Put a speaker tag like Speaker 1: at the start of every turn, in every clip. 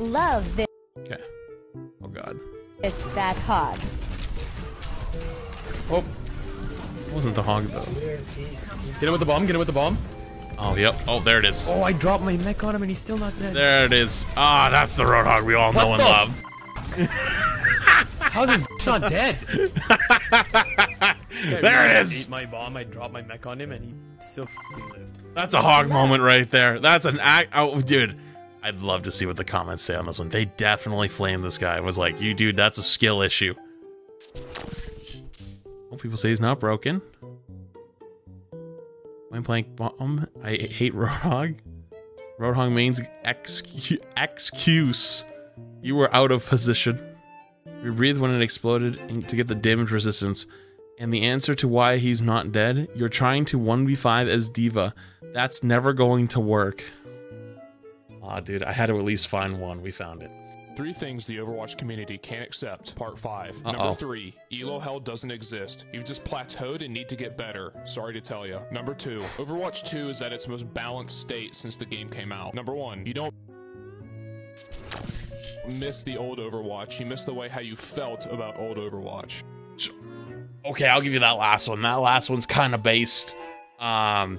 Speaker 1: Love this,
Speaker 2: Okay. Oh god.
Speaker 1: It's that hog.
Speaker 2: Oh. It wasn't the hog though.
Speaker 3: Get him with the bomb. Get him with the bomb.
Speaker 2: Oh yep. Oh there it is.
Speaker 3: Oh, I dropped my mech on him and he's still not dead.
Speaker 2: There it is. Ah, that's the Roadhog we all know and love.
Speaker 3: How's this bitch not dead?
Speaker 2: There it is.
Speaker 3: Ate my bomb. I dropped my mech on him and he still lived.
Speaker 2: That's a hog moment right there. That's an act. Oh, dude. I'd love to see what the comments say on this one. They definitely flamed this guy. It was like, you dude, that's a skill issue. Well, people say he's not broken. Point blank bomb. I hate Roadhog. Roadhog means excu- excuse. You were out of position. We breathed when it exploded to get the damage resistance. And the answer to why he's not dead, you're trying to 1v5 as D.Va. That's never going to work. Aw, dude, I had to at least find one. We found it.
Speaker 4: Three things the Overwatch community can't accept. Part 5.
Speaker 2: Uh-oh.
Speaker 4: Number 3. Elo hell doesn't exist. You've just plateaued and need to get better. Sorry to tell you. Number 2. Overwatch 2 is at its most balanced state since the game came out. Number 1. You don't miss the old Overwatch. You miss the way how you felt about old Overwatch.
Speaker 2: Okay, I'll give you that last one. That last one's kind of based. Um,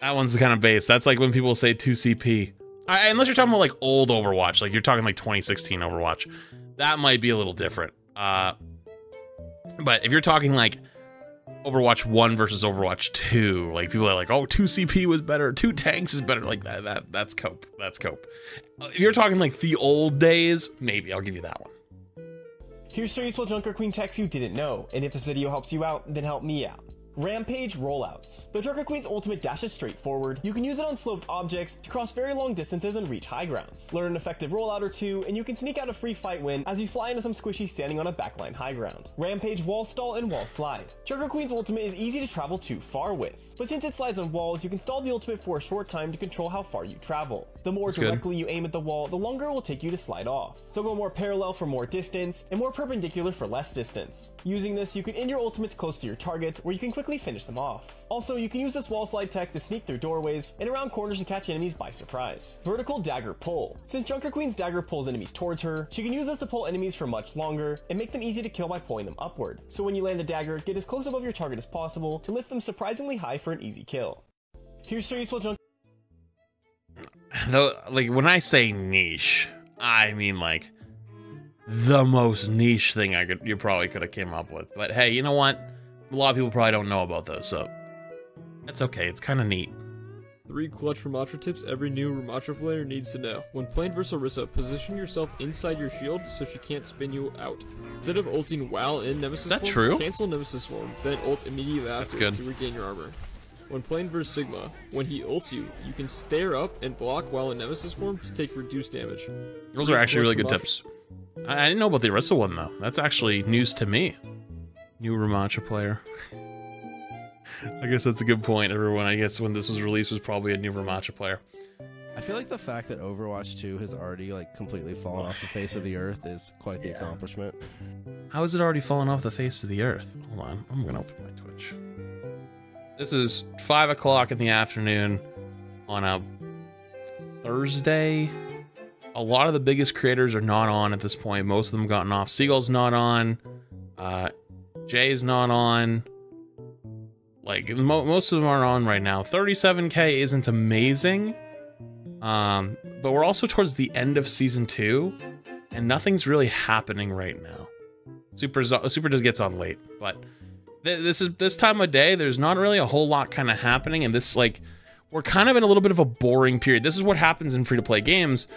Speaker 2: that one's kind of based. That's like when people say 2CP. I, unless you're talking about like old Overwatch, like you're talking like 2016 Overwatch, that might be a little different. Uh, but if you're talking like Overwatch 1 versus Overwatch 2, like people are like, oh, 2CP was better, 2 tanks is better, like that, that that's cope. That's cope. Uh, if you're talking like the old days, maybe I'll give you that one.
Speaker 5: Here's three useful Junker Queen techs you didn't know, and if this video helps you out, then help me out. Rampage rollouts. The Junker Queen's ultimate dash is straightforward. You can use it on sloped objects to cross very long distances and reach high grounds. Learn an effective rollout or two, and you can sneak out a free fight win as you fly into some squishy standing on a backline high ground. Rampage wall stall and wall slide. Junker Queen's ultimate is easy to travel too far with. But since it slides on walls, you can stall the ultimate for a short time to control how far you travel. The more
Speaker 2: That's good.
Speaker 5: directly you aim at the wall, the longer it will take you to slide off. So go more parallel for more distance, and more perpendicular for less distance. Using this, you can end your ultimates close to your targets, where you can quickly finish them off. Also, you can use this wall slide tech to sneak through doorways and around corners to catch enemies by surprise. Vertical dagger pull. Since Junker Queen's dagger pulls enemies towards her, she can use this to pull enemies for much longer and make them easy to kill by pulling them upward. So when you land the dagger, get as close above your target as possible to lift them surprisingly high for an easy kill. Here's three useful Junker
Speaker 2: Though, like when I say niche, I mean like the most niche thing I could you probably could have came up with. But hey, you know what? A lot of people probably don't know about those, so that's okay. It's kind of neat.
Speaker 6: Three clutch Ramattra tips every new Ramattra player needs to know. When playing versus Orisa, position yourself inside your shield so she can't spin you out. Instead of ulting while in Nemesis
Speaker 2: that
Speaker 6: form,
Speaker 2: true?
Speaker 6: cancel Nemesis form, then ult immediately after to regain your armor. When playing versus Sigma, when he ults you, you can stare up and block while in Nemesis form to take reduced damage.
Speaker 2: Those are actually really good
Speaker 6: Clutch
Speaker 2: tips. I, I didn't know about the Orisa one though. That's actually news to me. New Ramattra player. I guess that's a good point, everyone. I guess when this was released was probably a new Ramattra player.
Speaker 7: I feel like the fact that Overwatch 2 has already like completely fallen off the face of the earth is quite the accomplishment.
Speaker 2: How has it already fallen off the face of the earth? Hold on, I'm gonna open my Twitch. This is five o'clock in the afternoon on a Thursday. A lot of the biggest creators are not on at this point. Most of them gotten off. Seagull's not on. Uh, Jay's not on. Like mo- most of them aren't on right now. 37k isn't amazing. Um, but we're also towards the end of season two, and nothing's really happening right now. Super Super just gets on late, but this is this time of day. There's not really a whole lot kind of happening, and this like we're kind of in a little bit of a boring period. This is what happens in free to play games,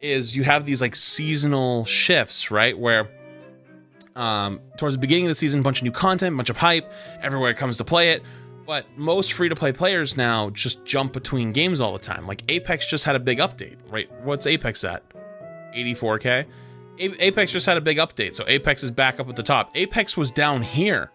Speaker 2: is you have these like seasonal shifts, right? Where um, towards the beginning of the season, a bunch of new content, a bunch of hype, everywhere comes to play it. But most free to play players now just jump between games all the time. Like Apex just had a big update, right? What's Apex at? 84k. A- Apex just had a big update, so Apex is back up at the top. Apex was down here.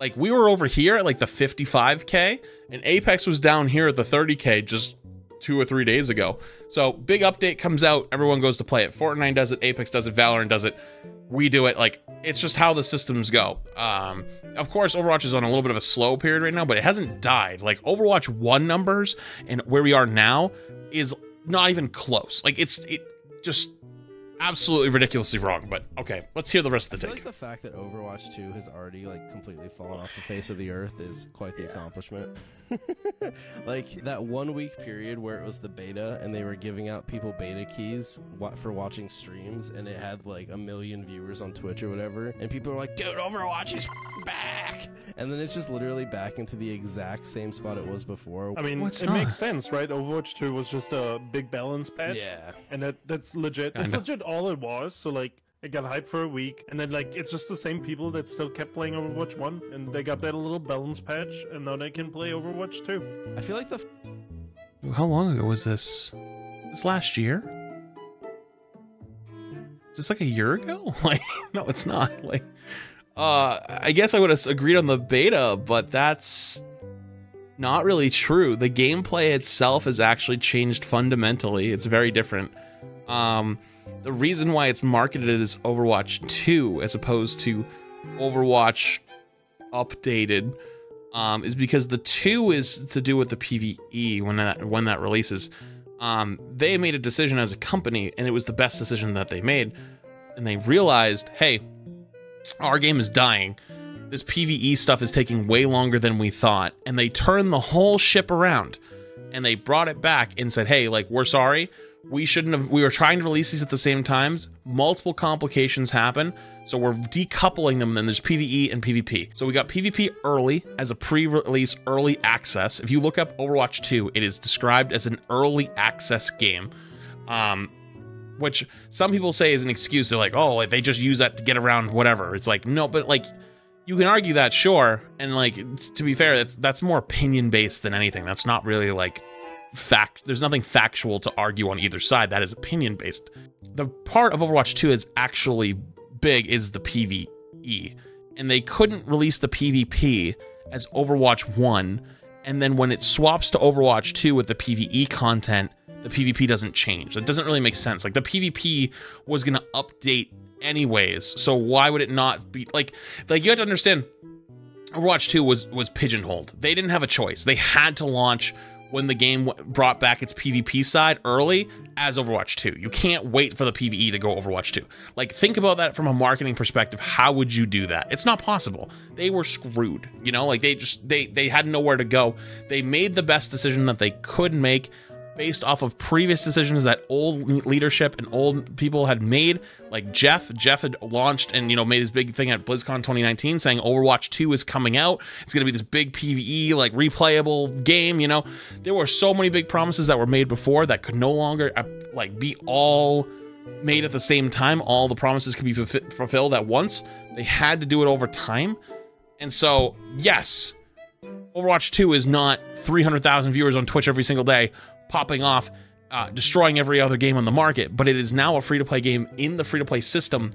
Speaker 2: Like we were over here at like the 55k, and Apex was down here at the 30k just two or three days ago. So big update comes out, everyone goes to play it. Fortnite does it, Apex does it, Valorant does it. We do it. Like it's just how the systems go. Um, of course, Overwatch is on a little bit of a slow period right now, but it hasn't died. Like Overwatch one numbers and where we are now is not even close. Like it's it just absolutely ridiculously wrong. But okay, let's hear the rest of the
Speaker 7: feel
Speaker 2: take.
Speaker 7: like the fact that Overwatch 2 has already like completely fallen off the face of the earth is quite the accomplishment. like that one week period where it was the beta and they were giving out people beta keys for watching streams and it had like a million viewers on Twitch or whatever and people are like, "Dude, Overwatch is back." And then it's just literally back into the exact same spot it was before.
Speaker 8: I mean,
Speaker 2: Well, it's
Speaker 8: it
Speaker 2: not.
Speaker 8: makes sense, right? Overwatch 2 was just a big balance patch.
Speaker 7: yeah.
Speaker 8: And that that's legit. That's
Speaker 2: Kinda.
Speaker 8: legit all it was. So, like, it got hyped for a week. And then, like, it's just the same people that still kept playing Overwatch 1. And they got that little balance patch. And now they can play Overwatch 2.
Speaker 7: I feel like the f-
Speaker 2: How long ago was this? This last year? Is this like a year ago? Like, no, it's not. Like, uh, I guess I would have agreed on the beta, but that's not really true. The gameplay itself has actually changed fundamentally. It's very different. Um, the reason why it's marketed as Overwatch 2 as opposed to Overwatch updated um, is because the 2 is to do with the PvE when that when that releases. Um, they made a decision as a company, and it was the best decision that they made. And they realized, hey, our game is dying. This PvE stuff is taking way longer than we thought. And they turned the whole ship around and they brought it back and said, hey, like, we're sorry. We shouldn't have, we were trying to release these at the same times. Multiple complications happen. So we're decoupling them. Then there's PvE and PvP. So we got PvP early as a pre release early access. If you look up Overwatch 2, it is described as an early access game. Um, which some people say is an excuse. They're like, oh, they just use that to get around whatever. It's like, no, but like, you can argue that, sure. And like, to be fair, that's that's more opinion based than anything. That's not really like fact. There's nothing factual to argue on either side. That is opinion based. The part of Overwatch 2 is actually big is the PvE, and they couldn't release the PvP as Overwatch 1. And then when it swaps to Overwatch 2 with the PvE content, the PvP doesn't change. That doesn't really make sense. Like the PvP was gonna update anyways, so why would it not be like like you have to understand Overwatch 2 was was pigeonholed. They didn't have a choice. They had to launch when the game brought back its PvP side early as Overwatch 2. You can't wait for the PvE to go Overwatch 2. Like think about that from a marketing perspective. How would you do that? It's not possible. They were screwed. You know, like they just they they had nowhere to go. They made the best decision that they could make based off of previous decisions that old leadership and old people had made. Like Jeff, Jeff had launched and you know made his big thing at BlizzCon 2019, saying Overwatch 2 is coming out. It's going to be this big PVE like replayable game. You know, there were so many big promises that were made before that could no longer uh, like be all made at the same time. All the promises could be fulfi- fulfilled at once. They had to do it over time, and so yes, Overwatch 2 is not 300,000 viewers on Twitch every single day popping off, uh, destroying every other game on the market, but it is now a free to play game in the free to play system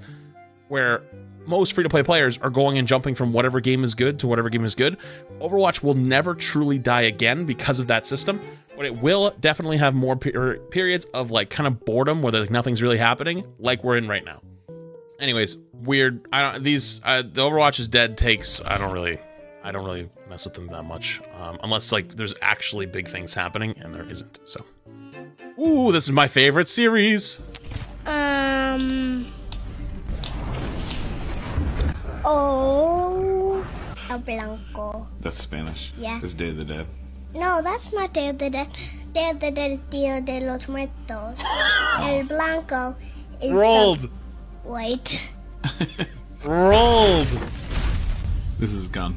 Speaker 2: where most free to play players are going and jumping from whatever game is good to whatever game is good. Overwatch will never truly die again because of that system, but it will definitely have more per- periods of like kind of boredom where there's nothing's really happening, like we're in right now. Anyways, weird. I don't. These uh, the Overwatch is dead takes. I don't really. I don't really mess with them that much, um, unless like there's actually big things happening, and there isn't. So, ooh, this is my favorite series.
Speaker 9: Um. Oh. El Blanco.
Speaker 10: That's Spanish.
Speaker 9: Yeah.
Speaker 10: It's Day of the Dead.
Speaker 9: No, that's not Day of the Dead. Day of the Dead is Dia de los Muertos. El Blanco is
Speaker 2: Rolled,
Speaker 9: the white.
Speaker 2: rolled.
Speaker 10: This is Gun.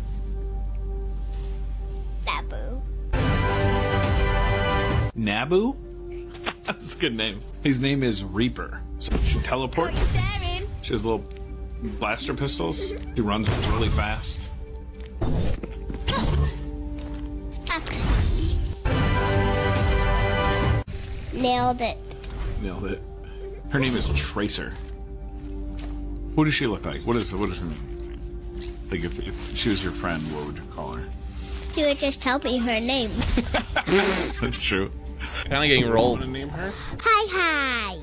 Speaker 10: Nabu? That's a good name. His name is Reaper. So she teleports. She has little blaster pistols. She runs really fast.
Speaker 9: Nailed it.
Speaker 10: Nailed it. Her name is Tracer. What does she look like? What is what is her name? Like if, if she was your friend, what would you call her?
Speaker 9: You would just tell me her name.
Speaker 10: That's true.
Speaker 2: Kind of getting
Speaker 10: Want
Speaker 2: rolled.
Speaker 10: to name her?
Speaker 9: Hi, hi.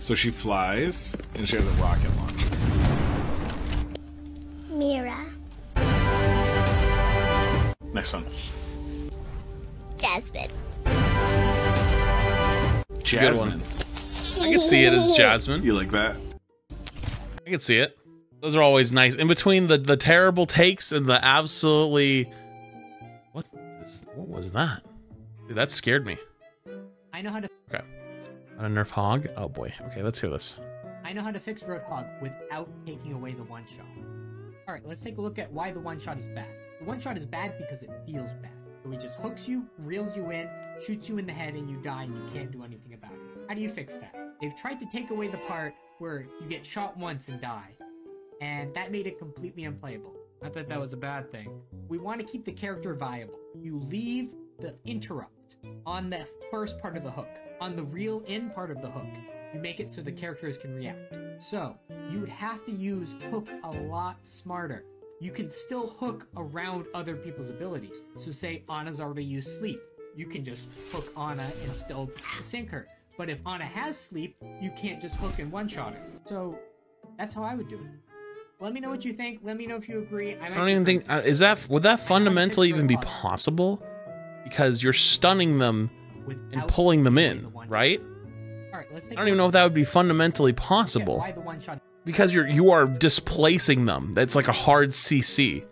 Speaker 10: So she flies and she has a rocket launcher.
Speaker 9: Mira.
Speaker 10: Next one.
Speaker 9: Jasmine.
Speaker 2: Good one.
Speaker 10: Jasmine.
Speaker 2: I can see it as Jasmine.
Speaker 10: You like that?
Speaker 2: I can see it. Those are always nice. In between the the terrible takes and the absolutely what is, what was that? Dude, that scared me.
Speaker 11: I know how to
Speaker 2: Okay. On a nerf hog. Oh boy. Okay, let's hear this.
Speaker 11: I know how to fix Roadhog without taking away the one shot. Alright, let's take a look at why the one shot is bad. The one shot is bad because it feels bad. So he just hooks you, reels you in, shoots you in the head, and you die and you can't do anything about it. How do you fix that? They've tried to take away the part where you get shot once and die. And that made it completely unplayable. I thought that was a bad thing. We want to keep the character viable. You leave the interrupt on the first part of the hook. On the real end part of the hook, you make it so the characters can react. So, you would have to use hook a lot smarter. You can still hook around other people's abilities. So say Ana's already used sleep. You can just hook Ana and still sink her. But if Ana has sleep, you can't just hook and one-shot her. So, that's how I would do it. Let me know what you think. Let me know if you agree.
Speaker 2: I don't even think uh, is that would that fundamentally even be possible? Because you're stunning them and pulling them in, right?
Speaker 11: Alright, let's
Speaker 2: I don't even know if that would be fundamentally possible.
Speaker 11: why the
Speaker 2: Because you're you are displacing them. That's like a hard CC.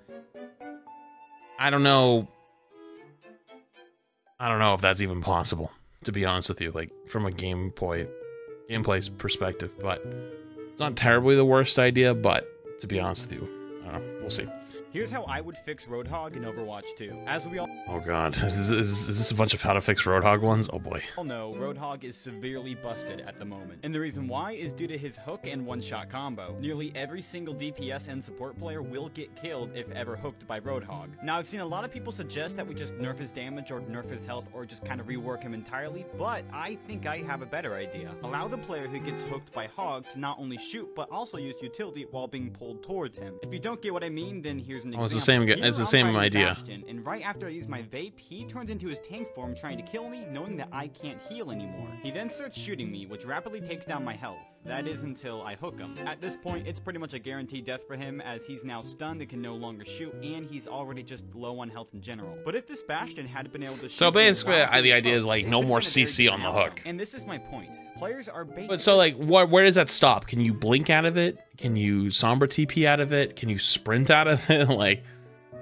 Speaker 2: I don't know. I don't know if that's even possible, to be honest with you, like from a game point gameplay gameplay's perspective, but it's not terribly the worst idea, but to be honest with you, I. We'll see.
Speaker 12: Here's how I would fix Roadhog in Overwatch 2. As we all
Speaker 2: Oh god. Is, is, is this a bunch of how to fix Roadhog ones? Oh boy.
Speaker 12: all know, Roadhog is severely busted at the moment. And the reason why is due to his hook and one-shot combo. Nearly every single DPS and support player will get killed if ever hooked by Roadhog. Now, I've seen a lot of people suggest that we just nerf his damage or nerf his health or just kind of rework him entirely, but I think I have a better idea. Allow the player who gets hooked by Hog to not only shoot, but also use utility while being pulled towards him. If you don't get what I mean, then here's an
Speaker 2: Oh, it's the same
Speaker 12: Here,
Speaker 2: it's the same idea.
Speaker 12: Bastion, and right after I use my vape, he turns into his tank form trying to kill me, knowing that I can't heal anymore. He then starts shooting me, which rapidly takes down my health. That is until I hook him. At this point, it's pretty much a guaranteed death for him, as he's now stunned and can no longer shoot, and he's already just low on health in general. But if this Bastion had been able to shoot
Speaker 2: So basically, the idea is like no more
Speaker 12: been a very
Speaker 2: CC on the hook.
Speaker 12: And this is my point. Players are basically
Speaker 2: But so like what where does that stop? Can you blink out of it? Can you sombra TP out of it? Can you sprint out of it? like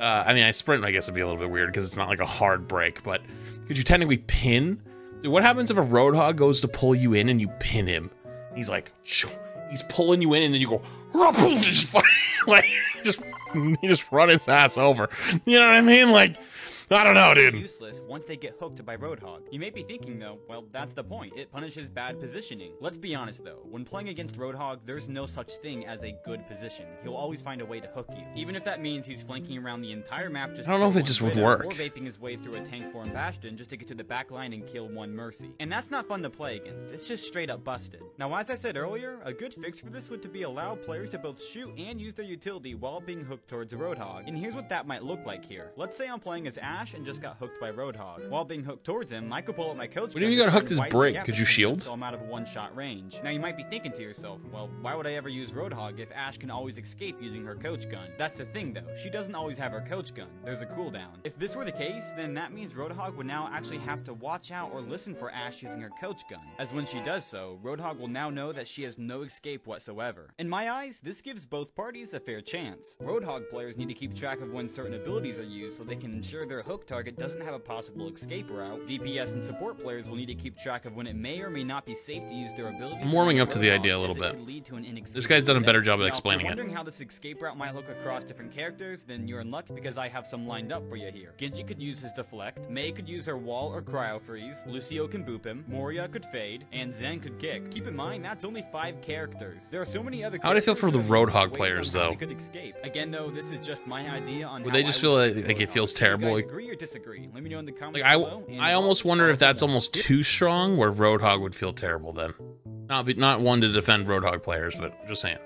Speaker 2: uh, I mean I sprint I guess would be a little bit weird because it's not like a hard break, but could you technically pin? Dude, what happens if a roadhog goes to pull you in and you pin him? He's like shoo, he's pulling you in and then you go just like just you just run his ass over. You know what I mean? Like I don't know, dude.
Speaker 12: useless once they get hooked by Roadhog. You may be thinking though, well, that's the point. It punishes bad positioning. Let's be honest though, when playing against Roadhog, there's no such thing as a good position. He'll always find a way to hook you, even if that means he's flanking around the entire map just
Speaker 2: I don't know if it just would work.
Speaker 12: or vaping his way through a tank form bastion just to get to the back line and kill one Mercy. And that's not fun to play against. It's just straight up busted. Now, as I said earlier, a good fix for this would to be allow players to both shoot and use their utility while being hooked towards Roadhog. And here's what that might look like here. Let's say I'm playing as Ash and just got hooked by Roadhog. While being hooked towards him, I could pull up my coach.
Speaker 2: What if you got hooked as
Speaker 12: widen the
Speaker 2: Brig?
Speaker 12: gap
Speaker 2: Could you shield?
Speaker 12: So I'm out of one shot range. Now you might be thinking to yourself, well, why would I ever use Roadhog if Ash can always escape using her coach gun? That's the thing though, she doesn't always have her coach gun. There's a cooldown. If this were the case, then that means Roadhog would now actually have to watch out or listen for Ash using her coach gun. As when she does so, Roadhog will now know that she has no escape whatsoever. In my eyes, this gives both parties a fair chance. Roadhog players need to keep track of when certain abilities are used so they can ensure their hook target doesn't have a possible escape route. DPS and support players will need to keep track of when it may or may not be safe to use their abilities.
Speaker 2: I'm warming up to the idea a little bit.
Speaker 12: lead to an
Speaker 2: This guy's done a better job of
Speaker 12: Now,
Speaker 2: explaining
Speaker 12: if
Speaker 2: it.
Speaker 12: you're wondering how this escape route might look across different characters, then you're in luck because I have some lined up for you here. Genji could use his deflect, Mei could use her wall or cryo freeze, Lucio can boop him, Moira could fade, and Zen could kick. Keep in mind that's only five characters. There are so many other.
Speaker 2: How would I feel for the Roadhog players, though?
Speaker 12: they Could escape. Again, though, this is just my idea on.
Speaker 2: Would they just
Speaker 12: I
Speaker 2: feel like, like it feels terrible? Like,
Speaker 12: agree or disagree? Let me know in the comments
Speaker 2: like I,
Speaker 12: below.
Speaker 2: I almost wonder if that's almost too strong, where Roadhog would feel terrible then. Not be, not one to defend Roadhog players, but just saying.